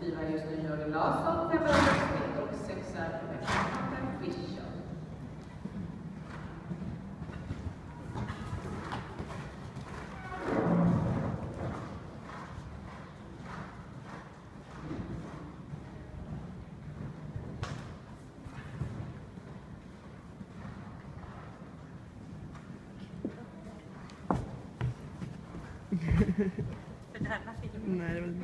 Fyra är just nu Jörgen Larsson, femma Olof Smith och sexa Rebecca Hunter Fischer. Nej, det var